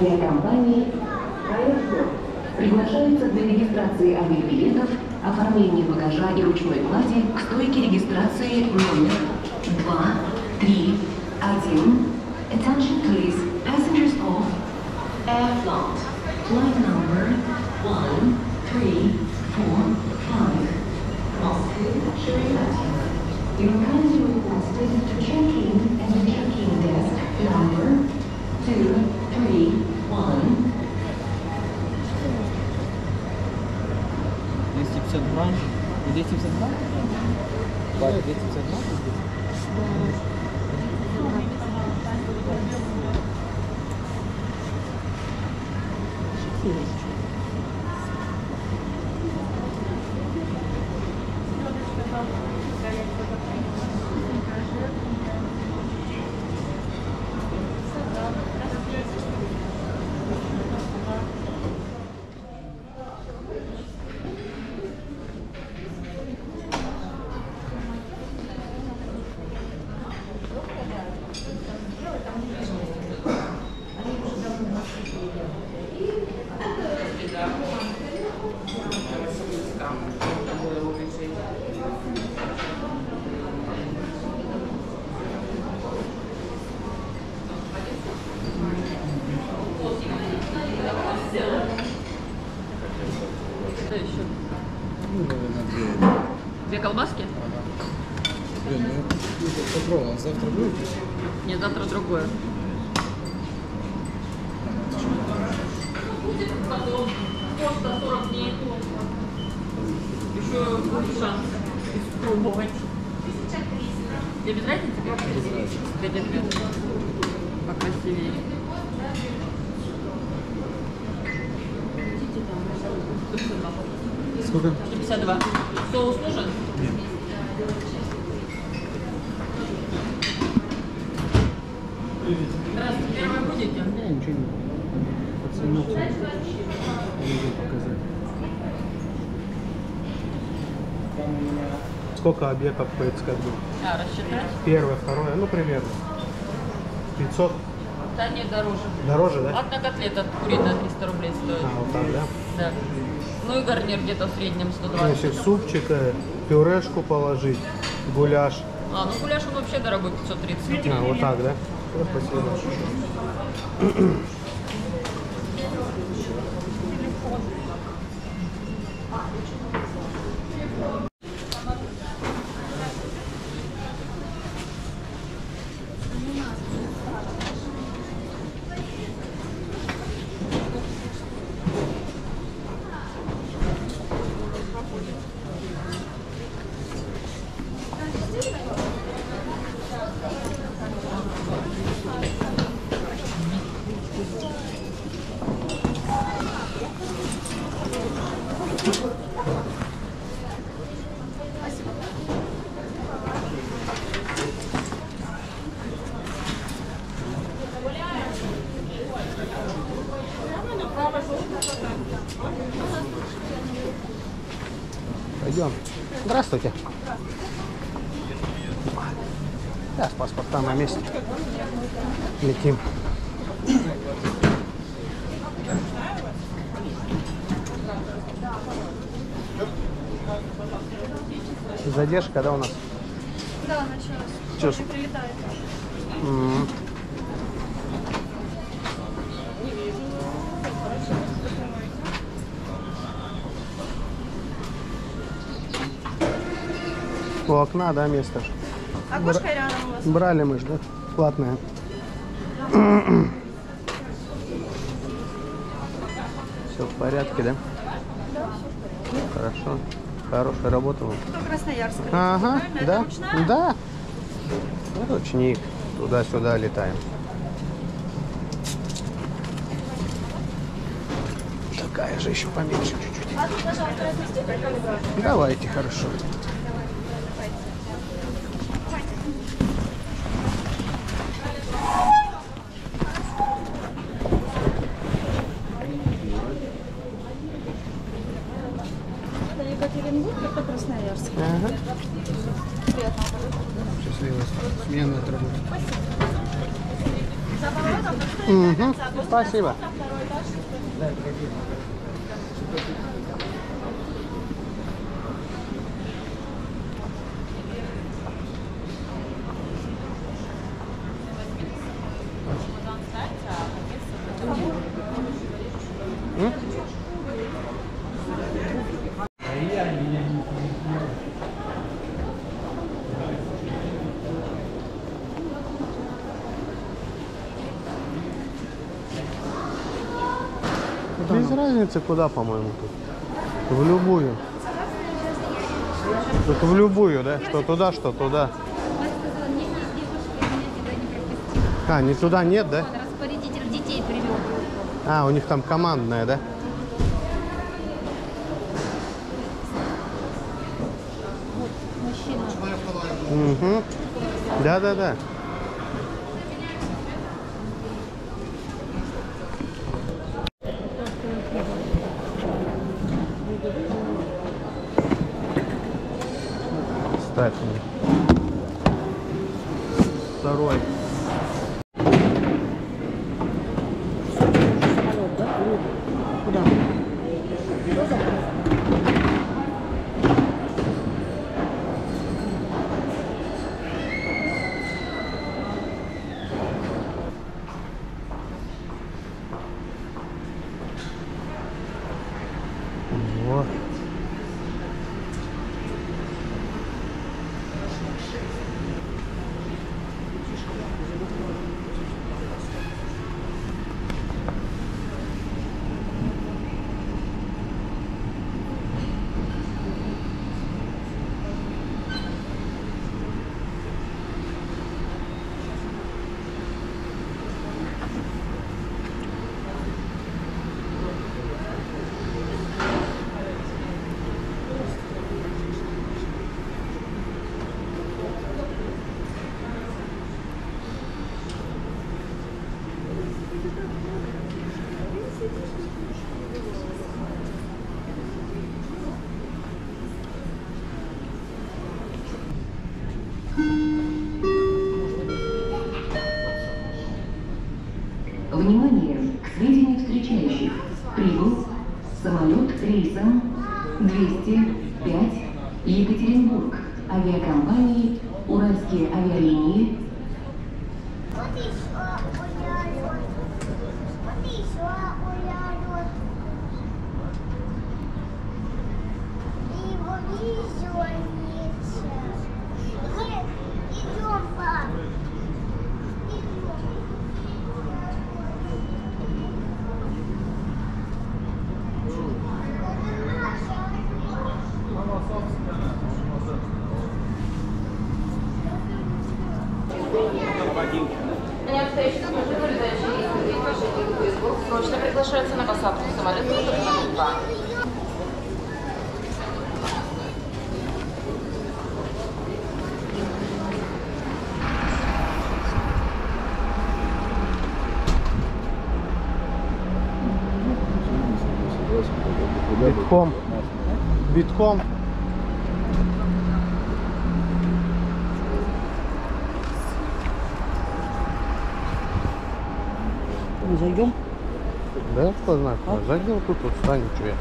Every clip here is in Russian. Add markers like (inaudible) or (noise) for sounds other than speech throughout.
авиакомпании «Аэрофлот». Приглашаются для регистрации авиабилетов, оформления багажа и ручной клади к стойке регистрации номер 2, 3, 1. Attention please, passengers of Airflot. Flight number 1, 3, 4, 5. Moscow, Shrilatia. Две Сколько объектов поискать будет? А, рассчитать? Первое, второе, ну примерно. 500 Да нет, дороже. дороже, да? Одна котлета куриная 300 рублей стоит. А, вот так, да? Да. Ну и гарнир где-то в среднем 120. Если в супчик, э, пюрешку положить, гуляш. А, ну гуляш он вообще дорогой, 530. А, вот так, да? Спасибо. Пойдем. Здравствуйте. Сейчас паспорта на месте. Летим. Задержка, да, у нас? Да. Чё ж? Не прилетает. М. У окна, да, место? Окошко рядом. Брали мы ж, да? Платное. (clears throat) Все в порядке, да? Хорошо. Хорошая работа. вам. Кто Красноярск? Ага, да, ручная? да. Ручник. Туда-сюда летаем. Такая же еще поменьше чуть-чуть. А. Давайте, хорошо. Это Екатеринбург, это Красноярск. Ага. Приятного Счастливо. Смена от работы. За поворотом Угу. Спасибо. Разницы куда, по-моему, тут. В любую. Тут в любую, да? Что туда, что туда. А, не туда нет, да? Распорядитель детей привел. А, у них там командная, да? Угу. Да-да-да. Внимание к сведению встречающих. Прибыл самолет рейсом 205 Екатеринбург авиакомпании «Уральские авиалинии» Вот еще улялет. Вот еще улялет. И его вижу Нет, идем, пап. Срочно приглашается на посадку самолета. Битком. Битком. Зайдем? Да, кто знает. Зайдем тут, вот встанем, что я.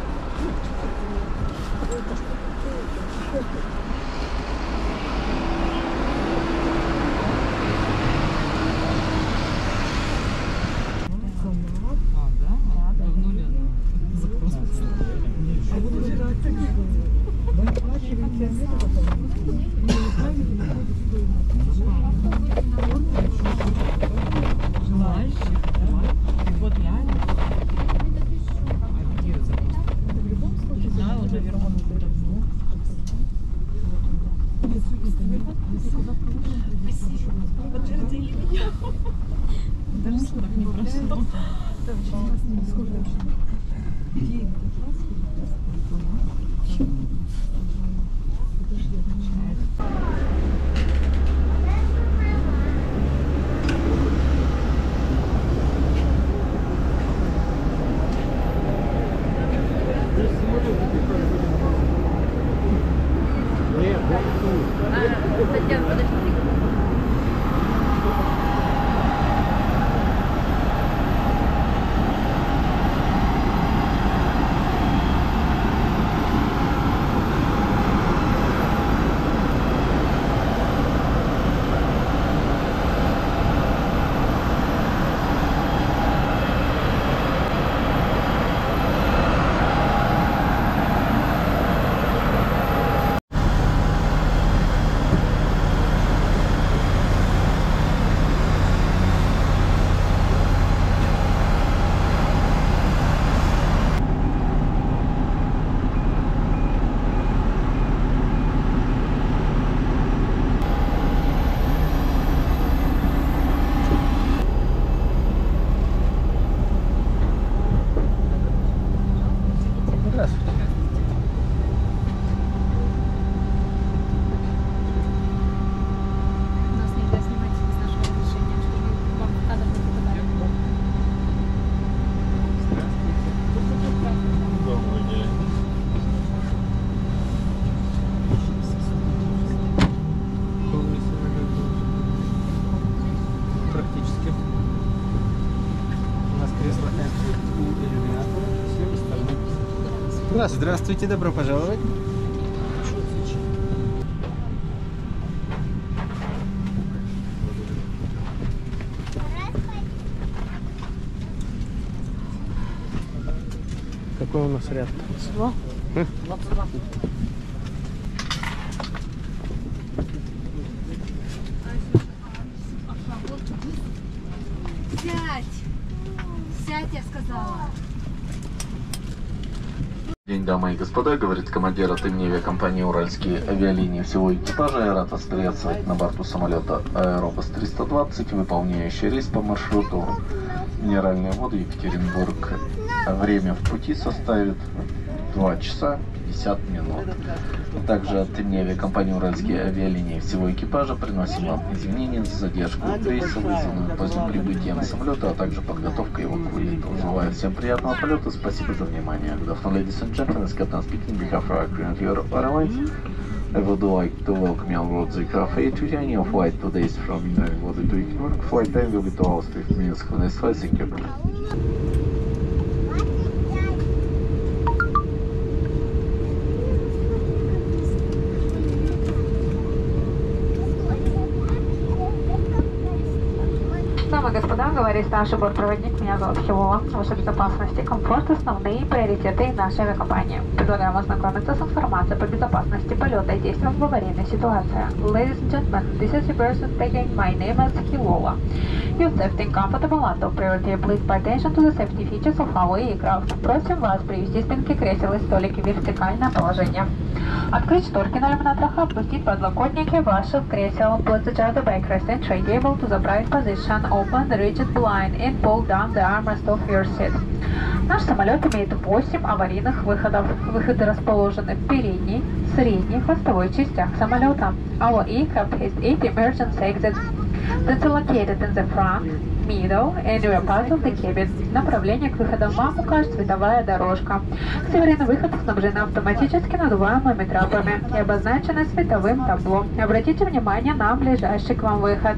Здравствуйте, добро пожаловать. Какой у нас ряд? Сядь! Сядь, я сказала. День, дамы и господа, говорит командир от имени авиакомпании «Уральские авиалинии» всего экипажа. Я рад вас приветствовать на борту самолета Аэробус 320, выполняющий рейс по маршруту Минеральные воды Екатеринбург. Время в пути составит 2 часа 50 минут. Также от имени авиакомпании «Уральские авиалинии» всего экипажа приносим вам извинения за задержку рейса, вызванную поздним прибытием самолета, а также подготовкой его к вылету. Желаю всем приятного полета, спасибо за внимание. Good afternoon, ladies and gentlemen, it's Captain speaking on behalf of Korean Europe Airlines. I would like to welcome you on board the aircraft A220. Your flight today from Minari Water to Ekimurk. Flight time will be 2 hours 50 minutes. Have a nice flight. Thank you. Дамы и господа, говорит старший бортпроводник, меня зовут Хилова. Ваша безопасность и комфорт – основные приоритеты нашей авиакомпании. Предлагаем ознакомиться с информацией по безопасности полета и действиям в аварийной ситуации. Ladies and gentlemen, this is the person speaking. My name is Hilova. Your safety and comfortable are top priority. Please pay attention to the safety features of our aircraft. Просим вас привести спинки кресел и столики в вертикальное положение. Открыть шторки на иллюминаторах, опустить подлокотники ваших кресел. Put the child backrest and tray table to the bright position. Open the rigid blind and pull down the armrest of your seat. Наш самолет имеет 8 аварийных выходов. Выходы расположены в передней, средней, хвостовой частях самолета. Our aircraft has 8 emergency exits that's located in the front, middle and rear part of the cabin. Направление к выходам вам укажет световая дорожка. Северный выход снабжен автоматически надуваемыми трапами и обозначены световым табло. Обратите внимание на ближайший к вам выход.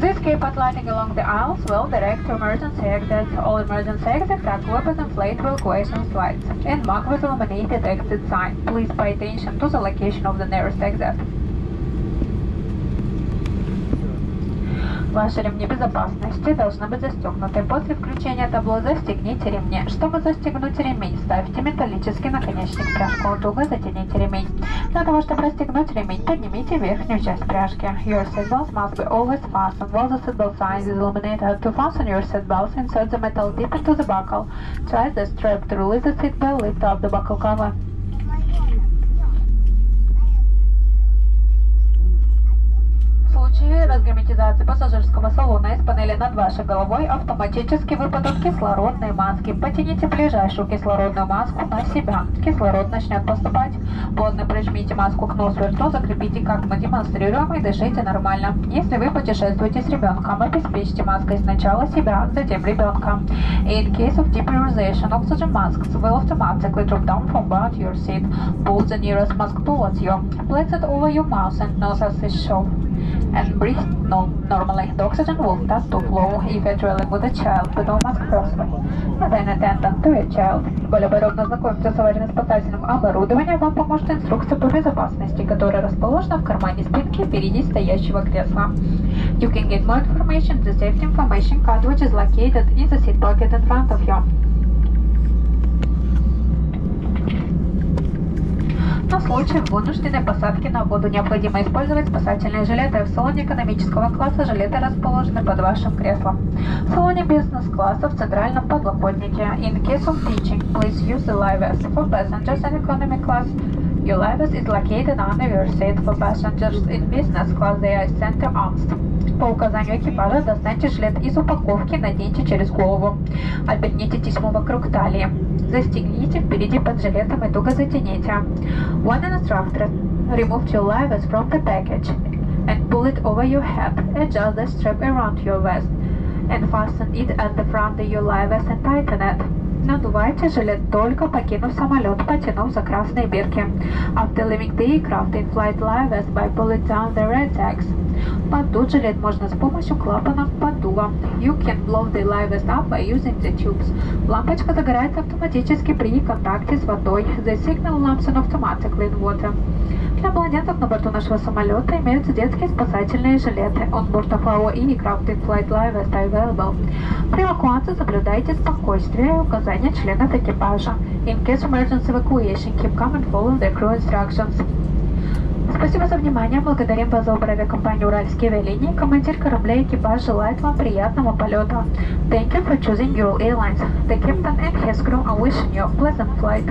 This keypad lighting along the aisles will direct to emergency exits. All emergency exits are equipped with inflatable equation lights and marked with illuminated exit sign. Please pay attention to the location of the nearest exit. Ваши ремни безопасности должны быть застегнуты. После включения табло застегните ремни. Чтобы застегнуть ремень, ставьте металлический наконечник пряжку. Туго затяните ремень. Для того, чтобы расстегнуть ремень, поднимите верхнюю часть пряжки. Your seatbelts must be always fastened while the seatbelt sign is illuminated. To fasten your seatbelts, insert the metal deep into the buckle. Try the strap to release the seatbelt, lift up the buckle cover. Случае разгерметизации пассажирского салона из панели над вашей головой автоматически выпадут кислородные маски. Потяните ближайшую кислородную маску на себя. Кислород начнет поступать. Плотно прижмите маску к носу и рту, закрепите как мы демонстрируем и дышите нормально. Если вы путешествуете с ребенком, обеспечьте маской сначала себя, затем ребенка. In case of depressurization, oxygen masks will automatically drop down from about your seat. Pull the nearest mask towards you. Place it over your mouth and nose as is shown and breathe no, normally. The oxygen will start to flow traveling with a child with no mask firstly. And then attendant to your child. Более подробно знакомиться с аварийно-спасательным оборудованием вам поможет инструкция по безопасности, которая расположена в кармане спинки впереди стоящего кресла. You can get more information in the safety information card which is located in the seat pocket in front of you. На случай вынужденной посадки на воду необходимо использовать спасательные жилеты. В салоне экономического класса жилеты расположены под вашим креслом. В салоне бизнес-класса в центральном подлокотнике. In case of teaching, please use the live vest. For passengers in economy class, your live vest is located under your seat. For passengers in business class, they are center arms. По указанию экипажа достаньте жилет из упаковки, наденьте через голову. Оберните тесьму вокруг талии. Застегните впереди под жилетом и туго затяните. One instructor remove your live vest from the package and pull it over your head. Adjust the strap around your vest and fasten it at the front of your live vest and tighten it. Надувайте жилет только покинув самолет, потянув за красные бирки. After leaving the aircraft in flight live by pulling down the red tags. Подуть жилет можно с помощью клапанов поддува. You can blow the live up by using the tubes. Лампочка загорается автоматически при контакте с водой. The signal lamps on automatically in water. Для младенцев на борту нашего самолета имеются детские спасательные жилеты. Board of our aircraft in flight live are available. При эвакуации соблюдайте спокойствие и указания членов экипажа. In case emergency evacuation, keep calm and follow the crew instructions. Спасибо за внимание. Благодарим вас за авиакомпанию «Уральские авиалинии». Командир корабля экипаж желает вам приятного полета. Thank you for choosing Ural Airlines. The captain and his crew are wishing you a pleasant flight.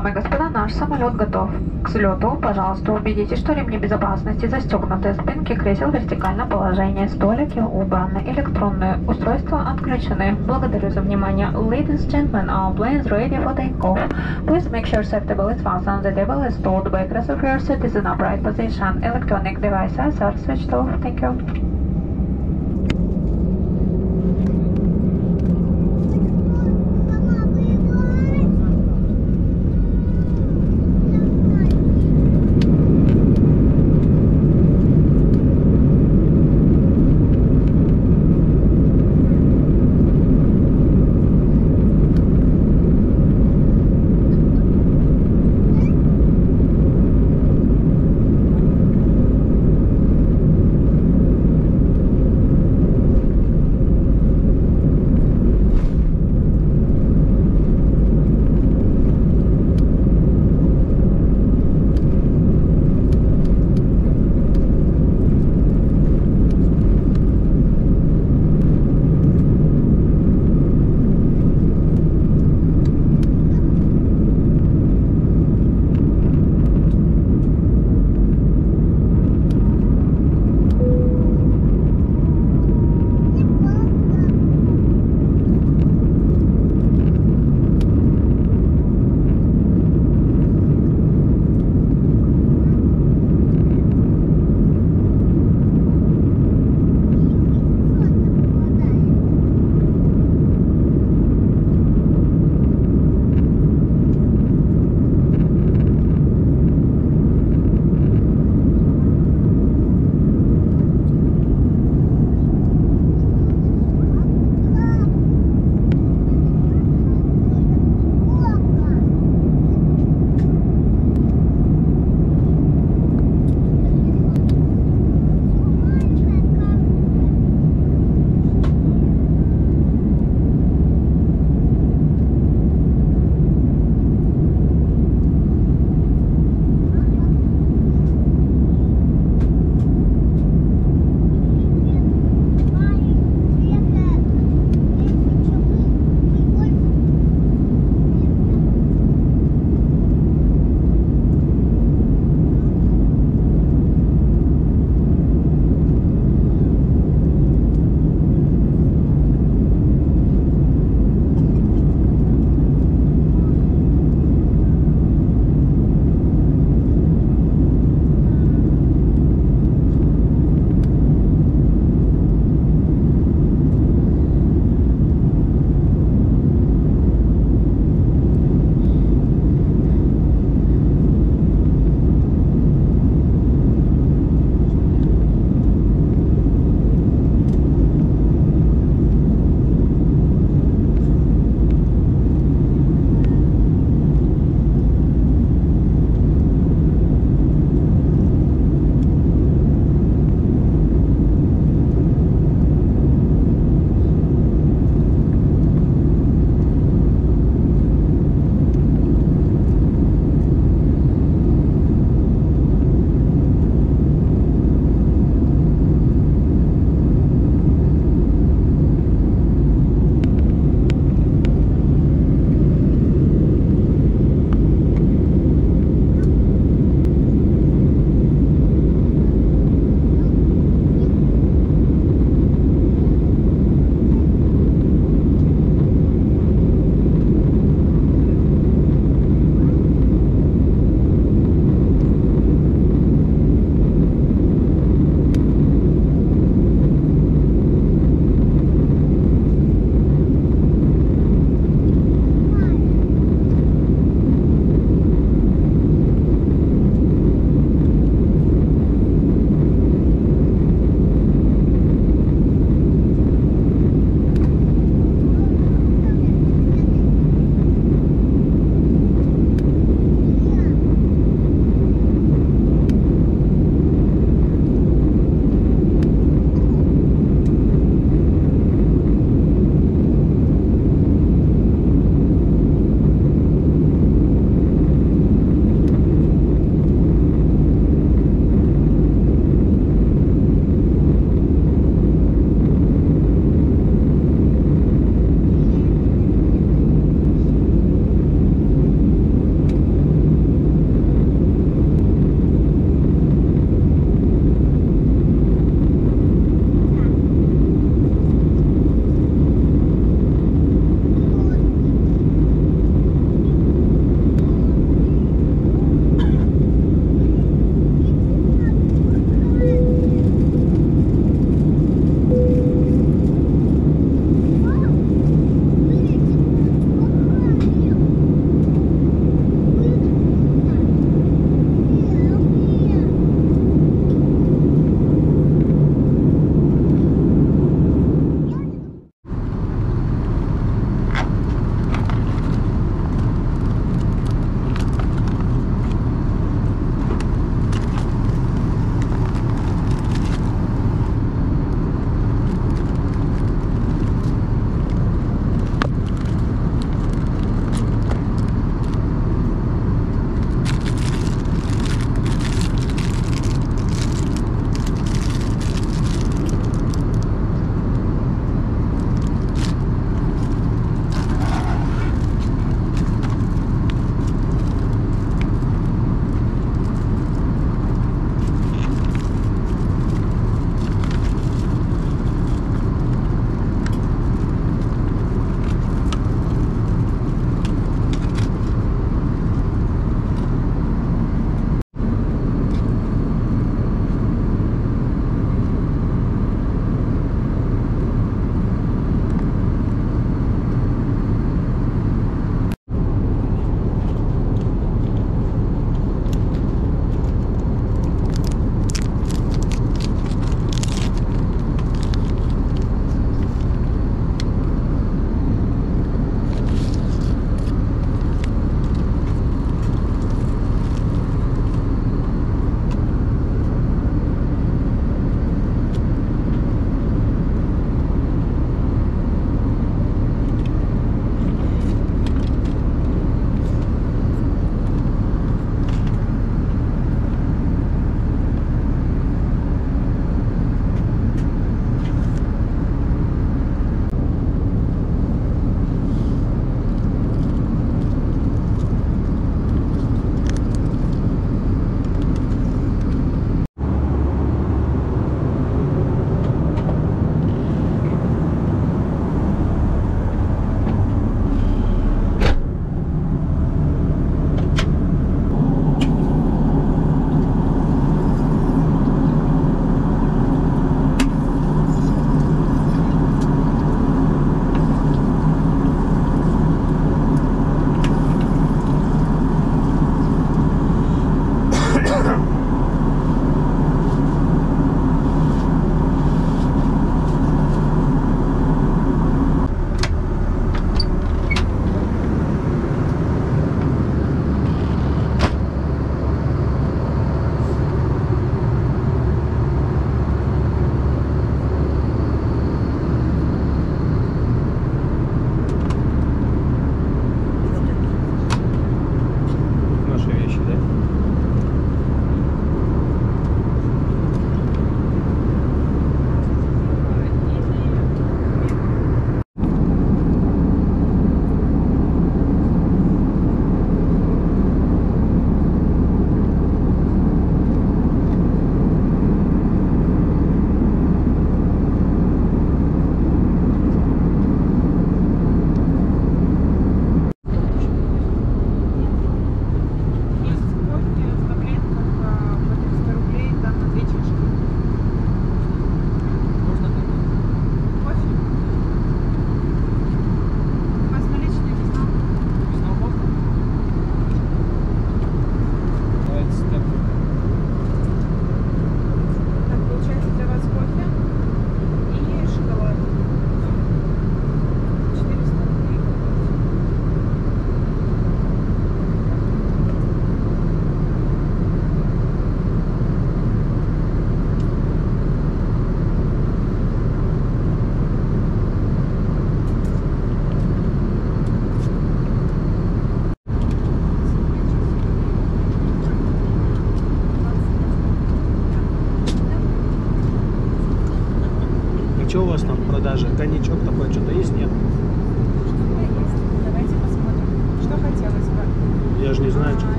Дамы и господа, наш самолет готов к взлету. Пожалуйста, убедитесь, что ремни безопасности застегнуты, спинки кресел в вертикальном положении, столики убраны, электронные устройства отключены. Благодарю за внимание. Ladies and gentlemen, our plane is ready for takeoff. Please make sure table is fastened, the table is stored, backrest of your seat is in upright position. Electronic devices are switched off. Thank you.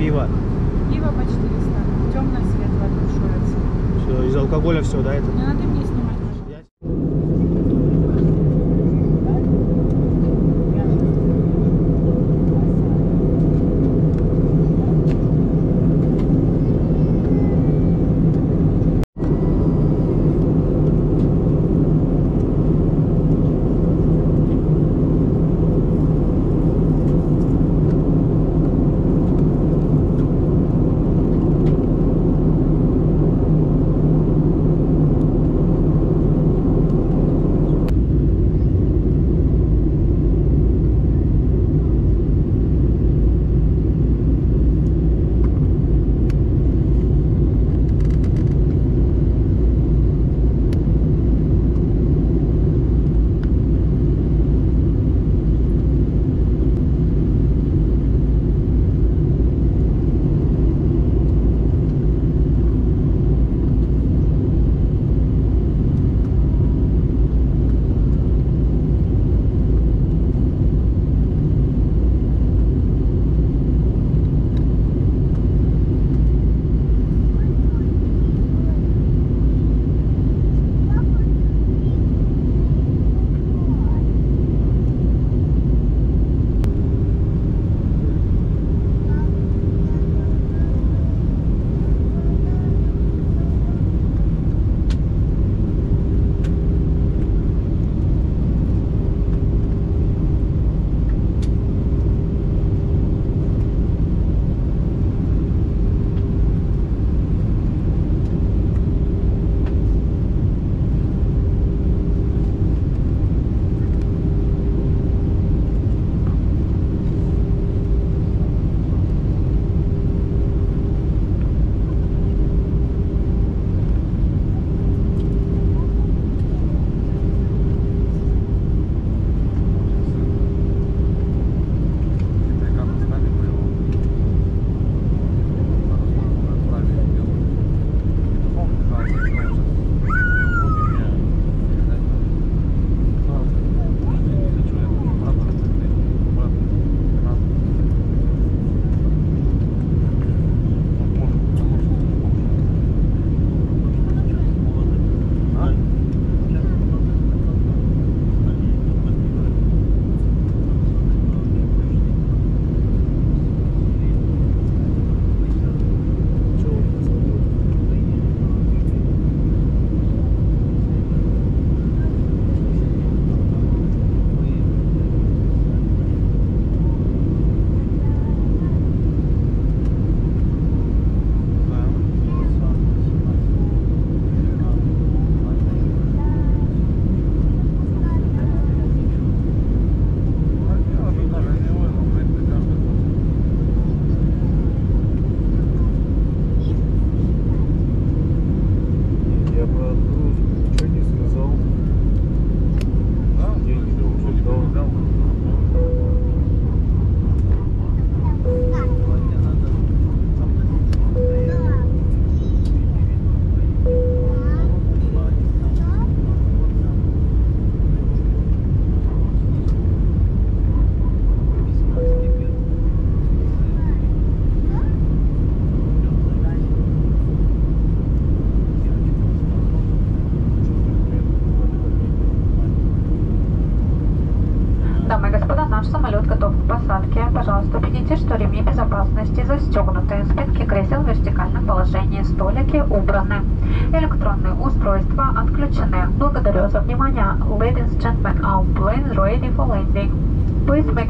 Пиво? Пиво по 400. Темно-светлое тушуется. Все, из алкоголя все, да, это? Не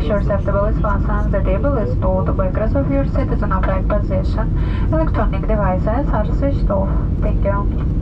make sure seatable is fastened, the table is stored, the backrest of your seat is in upright position. Electronic devices are switched off. Thank you.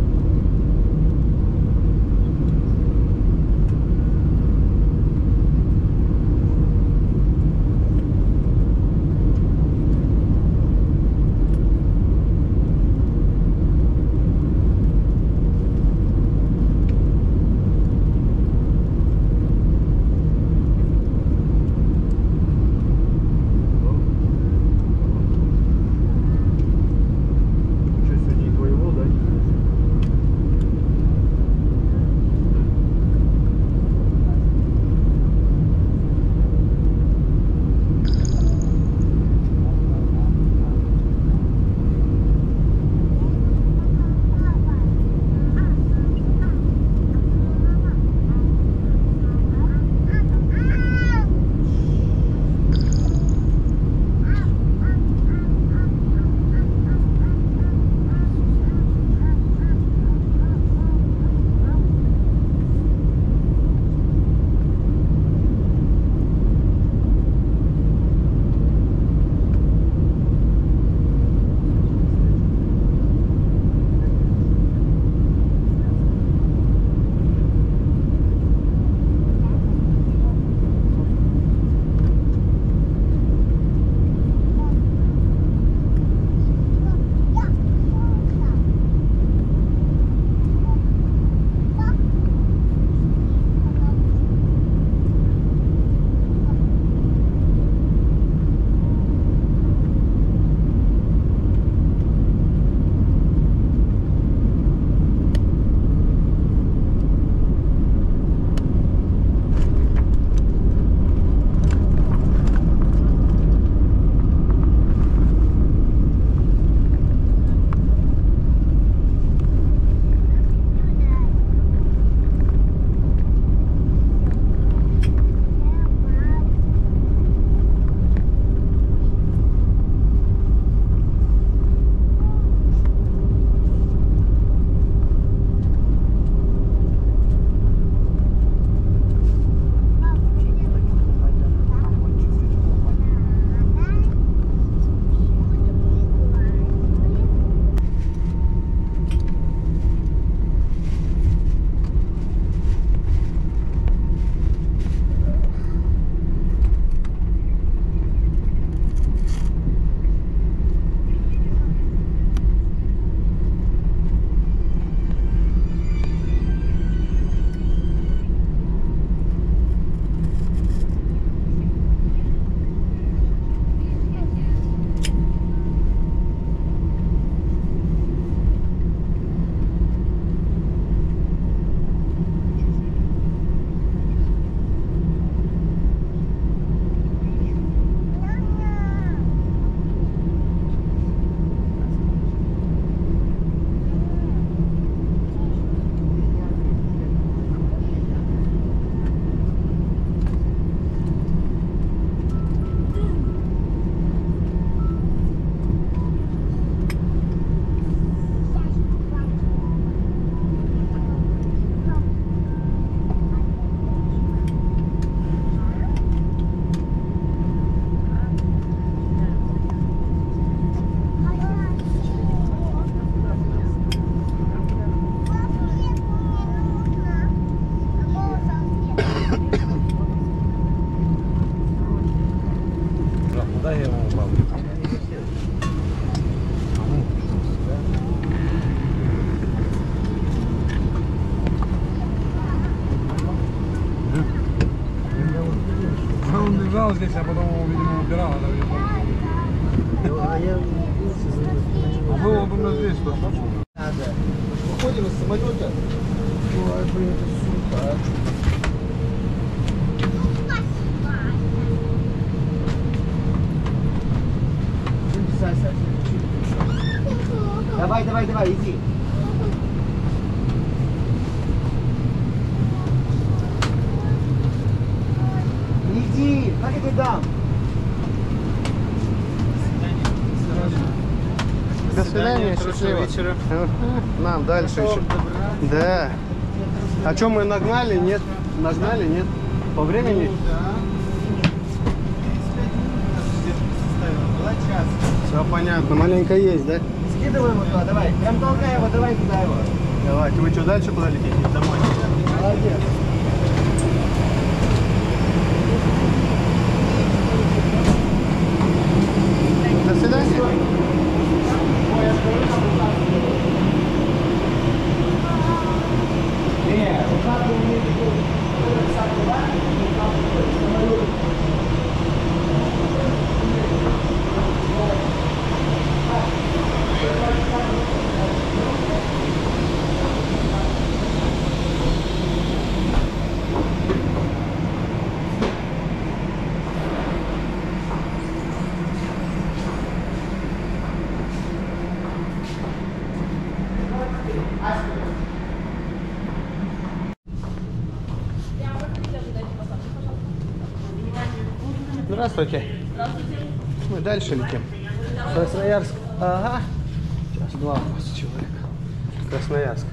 Стоял здесь, а потом его, видимо, убирал. а помню. А я... А было бы на здесь, что Надо. Выходим из самолета. Вечера. Нам дальше еще. Да. А что мы нагнали? Нет. Нагнали? Нет. По времени? Все понятно. Маленько есть, да? Скидывай его давай. Прям толкай его, давай туда его. Давайте. Вы что, дальше куда летите? Домой. Молодец. Здравствуйте. Мы дальше летим. Красноярск. Ага. Сейчас два у нас человека. Красноярск.